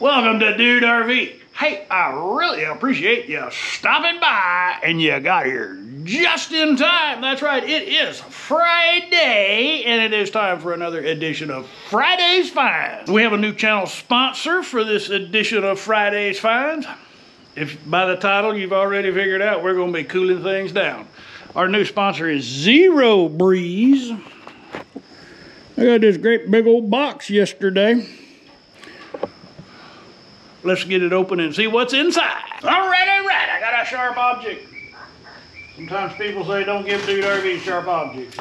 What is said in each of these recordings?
Welcome to Dude RV. Hey, I really appreciate you stopping by and you got here just in time. That's right, it is Friday and it is time for another edition of Friday's Finds. We have a new channel sponsor for this edition of Friday's Finds. If by the title you've already figured out, we're going to be cooling things down. Our new sponsor is Zero Breeze. I got this great big old box yesterday. Let's get it open and see what's inside. All right, all right, I got a sharp object. Sometimes people say don't give Dude RV sharp objects.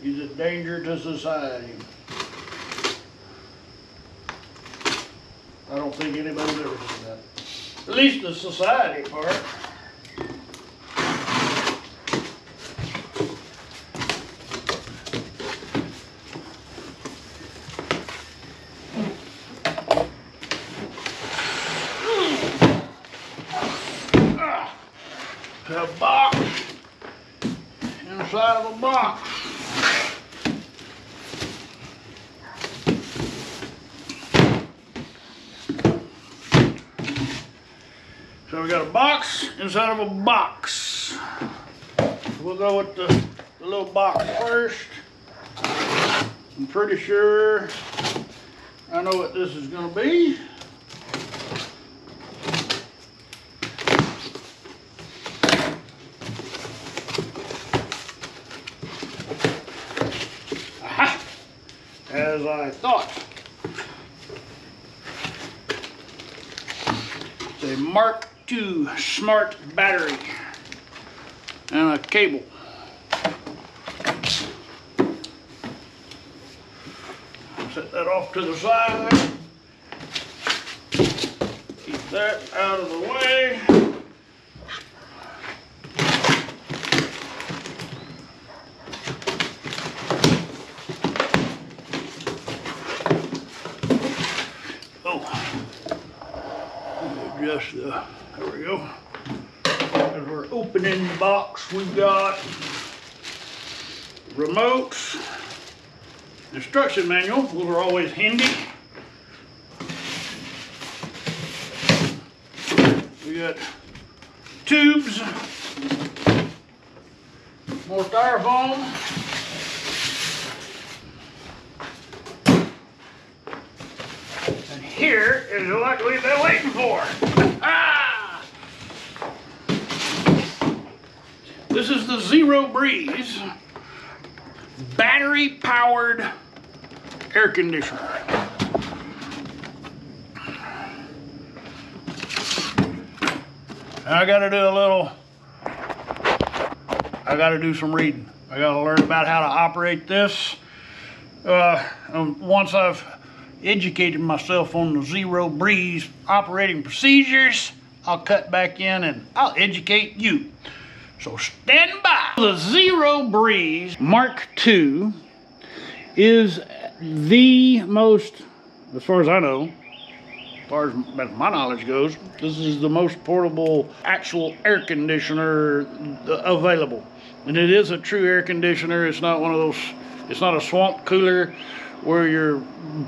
He's, a danger to society. I don't think anybody's ever said that. At least the society part. a box inside of a box. So we got a box inside of a box. We'll go with the, the little box first. I'm pretty sure I know what this is going to be. Aha! As I thought. It's a Mark II smart battery and a cable. Set that off to the side. Keep that out of the way. Oh, just the, there we go. As we're opening the box, we've got remotes, instruction manual, those are always handy. We got tubes, more styrofoam. And here is what we've been waiting for. Ah! This is the Zero Breeze battery powered air conditioner. I got to do a little, I got to do some reading. I got to learn about how to operate this. Uh, um, once I've educated myself on the Zero Breeze operating procedures, I'll cut back in and I'll educate you. So stand by. The Zero Breeze Mark II is the most, as far as I know, as far as my knowledge goes, this is the most portable actual air conditioner available. And it is a true air conditioner. It's not one of those, it's not a swamp cooler where you're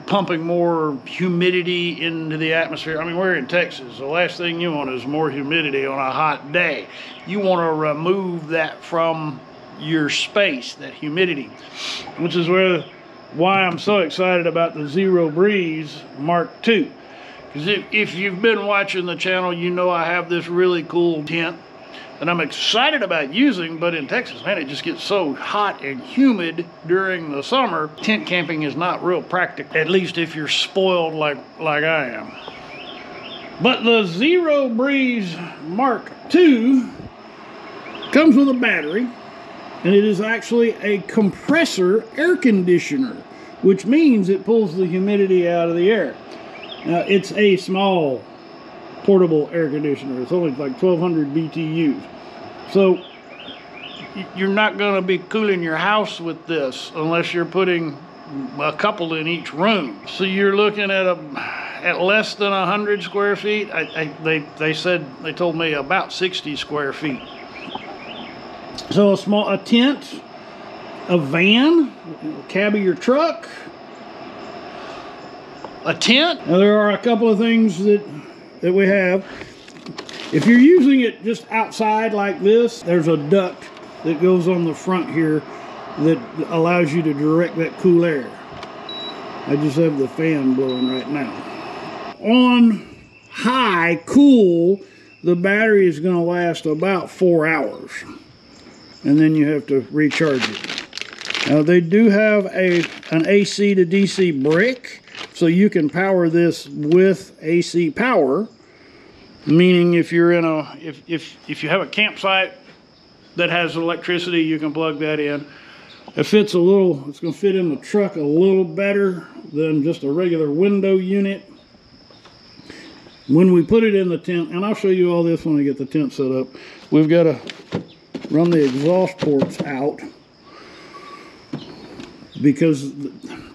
pumping more humidity into the atmosphere. I mean, we're in Texas. The last thing you want is more humidity on a hot day. You want to remove that from your space, that humidity, which is where why I'm so excited about the Zero Breeze Mark II. Because if, if you've been watching the channel, you know I have this really cool tent that I'm excited about using, but in Texas, man, it just gets so hot and humid during the summer. Tent camping is not real practical, at least if you're spoiled like, like I am. But the Zero Breeze Mark II comes with a battery, and it is actually a compressor air conditioner, which means it pulls the humidity out of the air. Now, it's a small portable air conditioner. It's only like 1200 BTUs. So you're not going to be cooling your house with this unless you're putting a couple in each room. So you're looking at a at less than 100 square feet. I, I, they, they said, they told me about 60 square feet. So a small, a tent, a van, cab of your truck, a tent. Now there are a couple of things that that we have. If you're using it just outside like this, there's a duct that goes on the front here that allows you to direct that cool air. I just have the fan blowing right now. On high, cool, the battery is going to last about four hours. And then you have to recharge it. Now they do have a an AC to DC brick, so you can power this with AC power. Meaning if you're in a if if if you have a campsite that has electricity, you can plug that in. It fits a little, it's gonna fit in the truck a little better than just a regular window unit. When we put it in the tent, and I'll show you all this when I get the tent set up, we've got to run the exhaust ports out because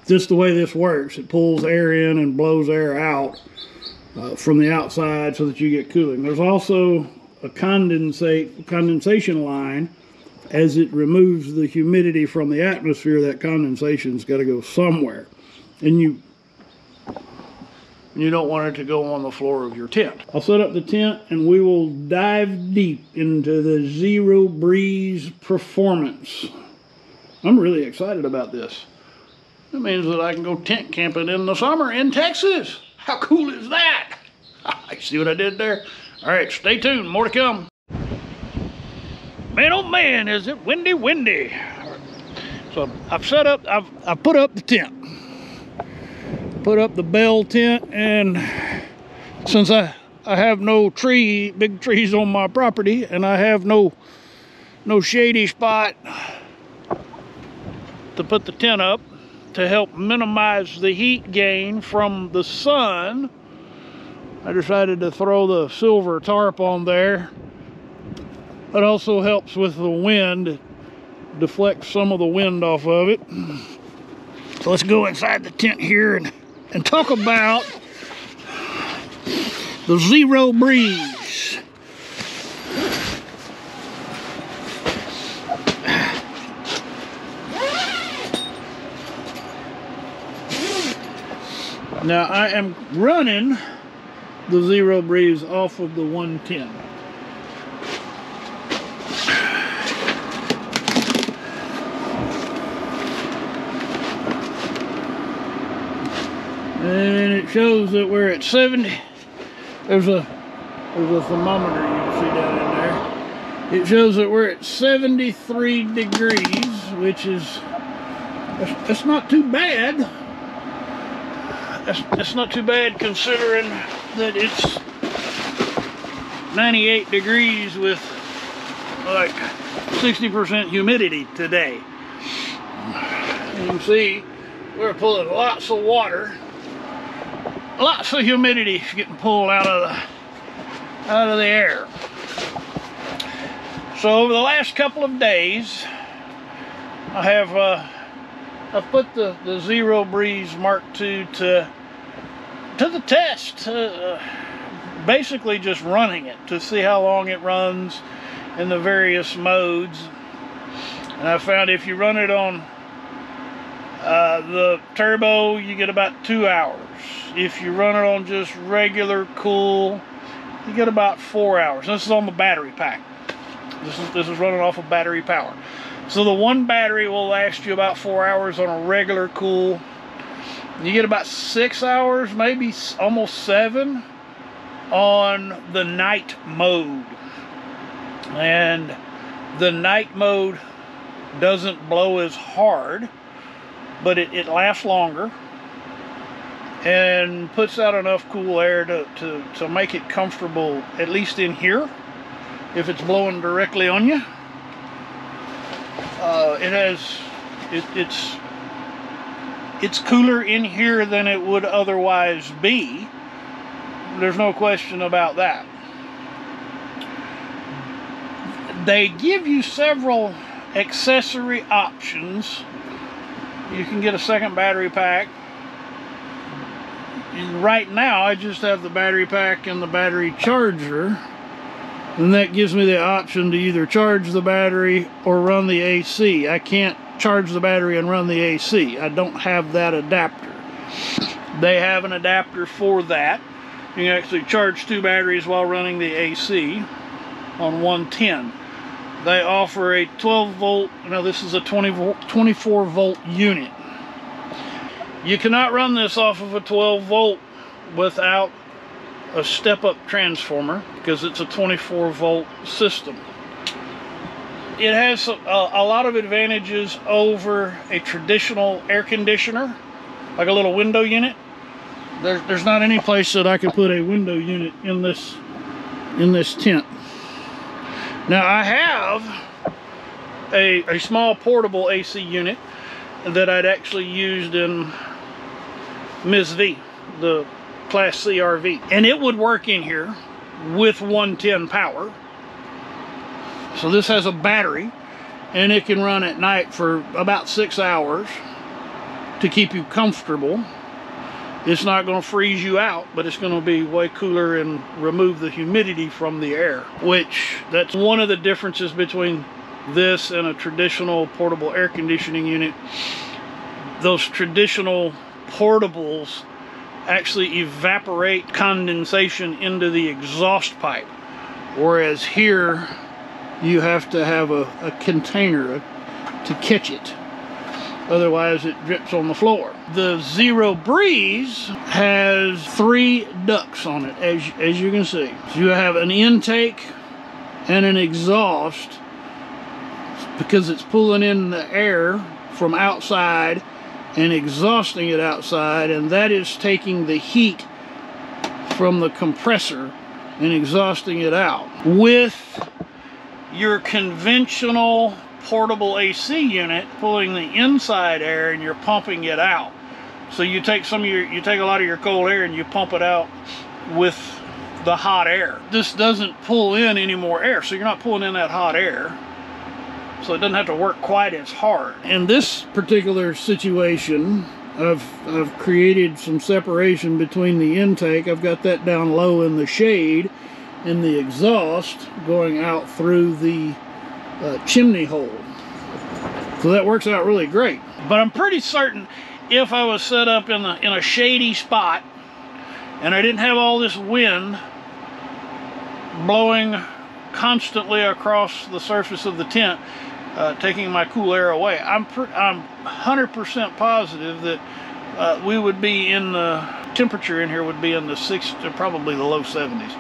just the way this works, it pulls air in and blows air out uh, from the outside so that you get cooling. There's also a condensate condensation line as it removes the humidity from the atmosphere that condensation's got to go somewhere and you you don't want it to go on the floor of your tent. I'll set up the tent and we will dive deep into the Zero Breeze performance. I'm really excited about this. It means that I can go tent camping in the summer in Texas. How cool is that? I see what I did there? All right, stay tuned. More to come. Man, oh man, is it windy, windy. So I've set up, I've, I've put up the tent. Put up the bell tent and since I, I have no tree, big trees on my property and I have no, no shady spot to put the tent up to help minimize the heat gain from the sun, I decided to throw the silver tarp on there. It also helps with the wind, it deflects some of the wind off of it. So let's go inside the tent here and, and talk about the Zero Breeze. Now I am running the Zero Breeze off of the 110. And it shows that we're at 70. There's a there's a thermometer you can see down in there. It shows that we're at 73 degrees, which is that's, that's not too bad. That's, that's not too bad considering that it's 98 degrees with like 60% humidity today. You can see we're pulling lots of water. Lots of humidity getting pulled out of the out of the air. So over the last couple of days, I have uh, I've put the, the Zero Breeze Mark II to to the test. Uh, basically just running it to see how long it runs in the various modes. And I found if you run it on uh, the turbo, you get about two hours. If you run it on just regular cool, you get about four hours. This is on the battery pack. This is, this is running off of battery power. So the one battery will last you about four hours on a regular cool you get about six hours, maybe almost seven on the night mode. And the night mode doesn't blow as hard, but it, it lasts longer and puts out enough cool air to, to, to make it comfortable, at least in here, if it's blowing directly on you. Uh, it has, it, it's it's cooler in here than it would otherwise be. There's no question about that. They give you several accessory options. You can get a second battery pack. And right now, I just have the battery pack and the battery charger. And that gives me the option to either charge the battery or run the AC. I can't charge the battery and run the AC. I don't have that adapter. They have an adapter for that. You can actually charge two batteries while running the AC on 110. They offer a 12 volt, now this is a 20 volt, 24 volt unit. You cannot run this off of a 12 volt without a step-up transformer because it's a 24 volt system. It has a, a, lot of advantages over a traditional air conditioner, like a little window unit. There, there's not any place that I can put a window unit in this in this tent. Now I have a, a small portable AC unit that I'd actually used in Ms. V, the Class C RV. And it would work in here with 110 power. So this has a battery and it can run at night for about six hours to keep you comfortable. It's not going to freeze you out, but it's going to be way cooler and remove the humidity from the air, which that's one of the differences between this and a traditional portable air conditioning unit. Those traditional portables actually evaporate condensation into the exhaust pipe. Whereas here, you have to have a, a container to catch it. Otherwise, it drips on the floor. The Zero Breeze has three ducts on it, as, as you can see. So you have an intake and an exhaust because it's pulling in the air from outside and exhausting it outside and that is taking the heat from the compressor and exhausting it out. With your conventional portable AC unit pulling the inside air and you're pumping it out. So you take some of your you take a lot of your cold air and you pump it out with the hot air. This doesn't pull in any more air, so you're not pulling in that hot air so it doesn't have to work quite as hard. In this particular situation, I've, I've created some separation between the intake. I've got that down low in the shade and the exhaust going out through the uh, chimney hole. So that works out really great. But I'm pretty certain if I was set up in, the, in a shady spot and I didn't have all this wind blowing constantly across the surface of the tent, uh, taking my cool air away. I'm I'm 100% positive that uh, we would be in the temperature in here would be in the 60s, probably the low 70s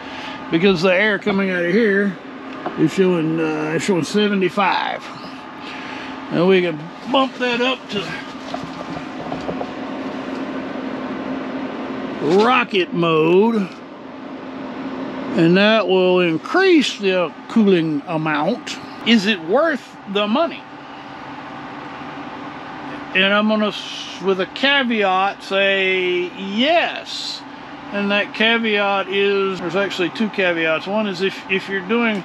because the air coming out of here is showing uh, showing 75. And we can bump that up to rocket mode and that will increase the cooling amount. Is it worth the money. And I'm going to, with a caveat, say yes. And that caveat is, there's actually two caveats. One is if, if you're doing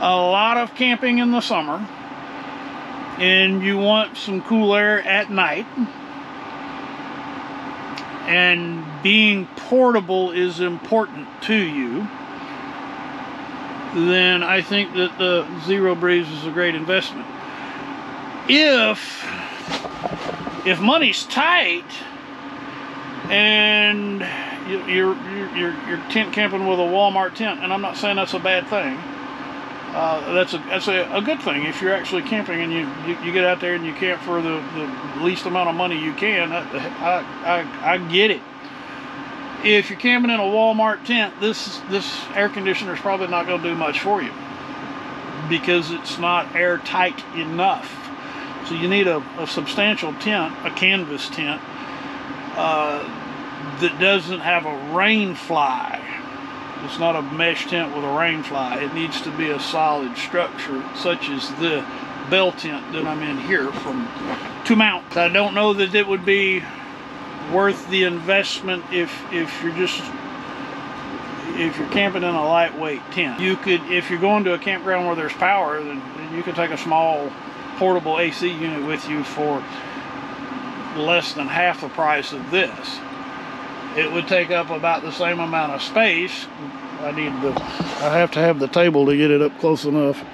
a lot of camping in the summer and you want some cool air at night, and being portable is important to you, then I think that the Zero Breeze is a great investment. If if money's tight and you're you're you're tent camping with a Walmart tent, and I'm not saying that's a bad thing. Uh, that's a that's a, a, good thing if you're actually camping and you, you, you, get out there and you camp for the, the least amount of money you can. I, I, I, I get it if you're camping in a Walmart tent, this this air conditioner is probably not going to do much for you because it's not airtight enough. So you need a, a substantial tent, a canvas tent, uh, that doesn't have a rain fly. It's not a mesh tent with a rain fly. It needs to be a solid structure, such as the bell tent that I'm in here from Two Mount. I don't know that it would be worth the investment if if you're just if you're camping in a lightweight tent. You could, if you're going to a campground where there's power, then, you could take a small portable AC unit with you for less than half the price of this. It would take up about the same amount of space. I need the, I have to have the table to get it up close enough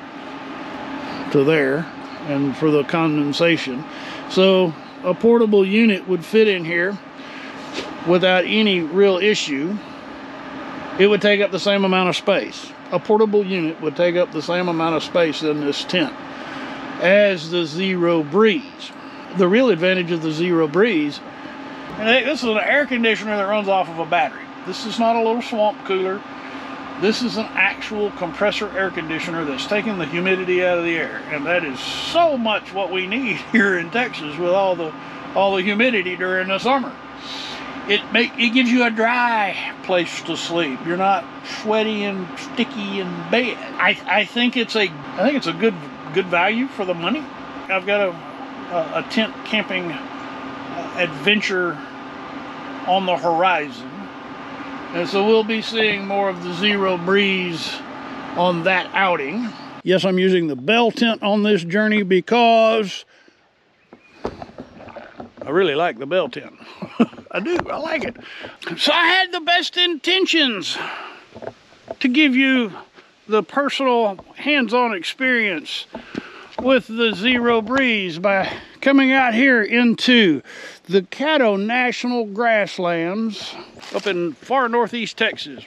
to there and for the condensation. So a portable unit would fit in here without any real issue, it would take up the same amount of space. A portable unit would take up the same amount of space in this tent as the Zero Breeze. The real advantage of the Zero Breeze, and this is an air conditioner that runs off of a battery. This is not a little swamp cooler. This is an actual compressor air conditioner that's taking the humidity out of the air. And that is so much what we need here in Texas with all the all the humidity during the summer. It make it gives you a dry place to sleep. You're not sweaty and sticky and bad. I, I think it's a I think it's a good good value for the money. I've got a a, a tent camping uh, adventure on the horizon and so we'll be seeing more of the Zero Breeze on that outing. Yes, I'm using the Bell tent on this journey because I really like the Bell tent. I do, I like it. So I had the best intentions to give you the personal hands-on experience with the Zero Breeze by coming out here into the Caddo National Grasslands up in far northeast Texas.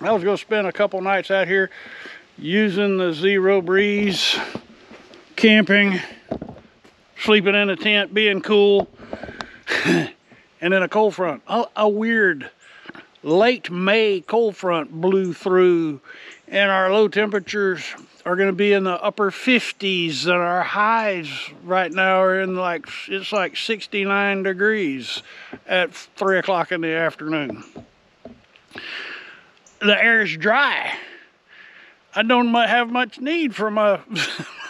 I was going to spend a couple nights out here using the Zero Breeze, camping, sleeping in a tent, being cool, and then a cold front. A, a weird late May cold front blew through and our low temperatures are going to be in the upper 50s and our highs right now are in like it's like 69 degrees at 3 o'clock in the afternoon. The air is dry. I don't have much need for my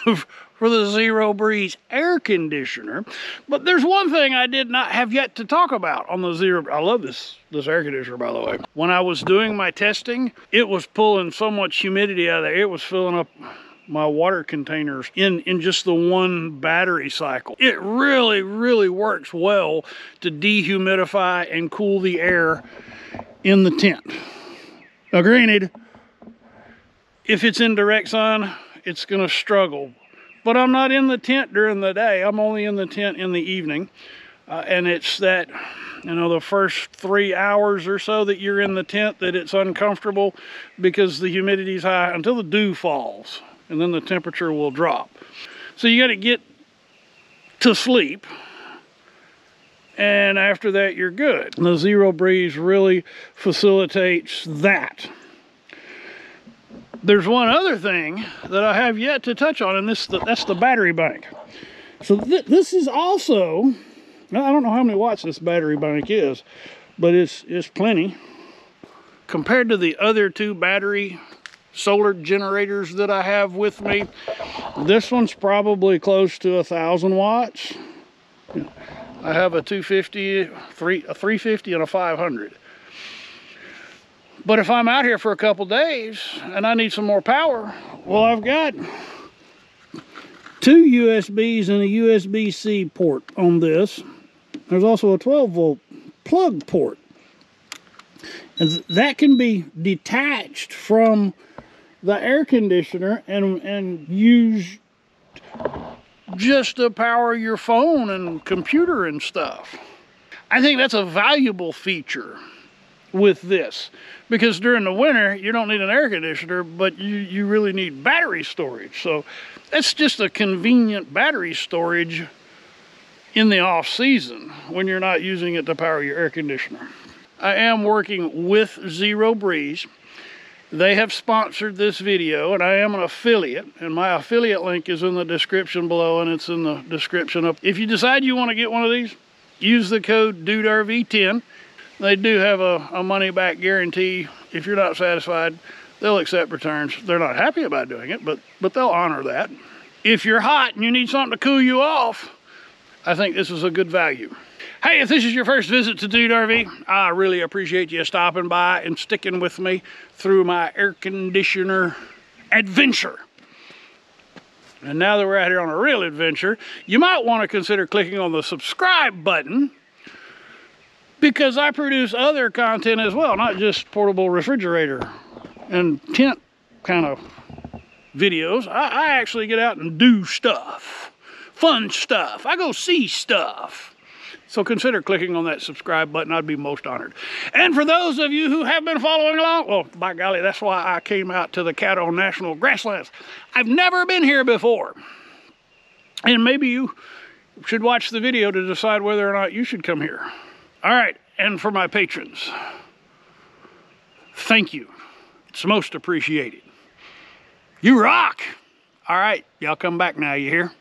for the zero breeze air conditioner. But there's one thing i did not have yet to talk about on the zero i love this this air conditioner by the way. When i was doing my testing it was pulling so much humidity out of there it was filling up my water containers in in just the one battery cycle. It really really works well to dehumidify and cool the air in the tent. Now granted if it's in direct sun it's going to struggle but I'm not in the tent during the day. I'm only in the tent in the evening. Uh, and it's that, you know, the first three hours or so that you're in the tent that it's uncomfortable because the humidity's high until the dew falls. And then the temperature will drop. So you got to get to sleep. And after that, you're good. The Zero Breeze really facilitates that there's one other thing that I have yet to touch on, and this that's the battery bank. So th this is also, I don't know how many watts this battery bank is, but it's, it's plenty. Compared to the other two battery solar generators that I have with me, this one's probably close to a thousand watts. I have a 250, three, a 350 and a 500. But if I'm out here for a couple days and I need some more power, well, I've got two USBs and a USB-C port on this. There's also a 12 volt plug port. And that can be detached from the air conditioner and, and used just to power your phone and computer and stuff. I think that's a valuable feature with this. Because during the winter you don't need an air conditioner but you you really need battery storage. So that's just a convenient battery storage in the off season when you're not using it to power your air conditioner. I am working with zero breeze. They have sponsored this video and I am an affiliate and my affiliate link is in the description below and it's in the description up. If you decide you want to get one of these, use the code DUDERV10 they do have a, a money back guarantee. If you're not satisfied, they'll accept returns. They're not happy about doing it, but, but they'll honor that. If you're hot and you need something to cool you off, I think this is a good value. Hey, if this is your first visit to Dude RV, I really appreciate you stopping by and sticking with me through my air conditioner adventure. And now that we're out here on a real adventure, you might want to consider clicking on the subscribe button because I produce other content as well, not just portable refrigerator and tent kind of videos. I, I actually get out and do stuff, fun stuff. I go see stuff. So consider clicking on that subscribe button. I'd be most honored. And for those of you who have been following along, well, by golly, that's why I came out to the Caddo National Grasslands. I've never been here before. And maybe you should watch the video to decide whether or not you should come here. All right, and for my patrons, thank you. It's most appreciated. You rock. All right, y'all come back now, you hear?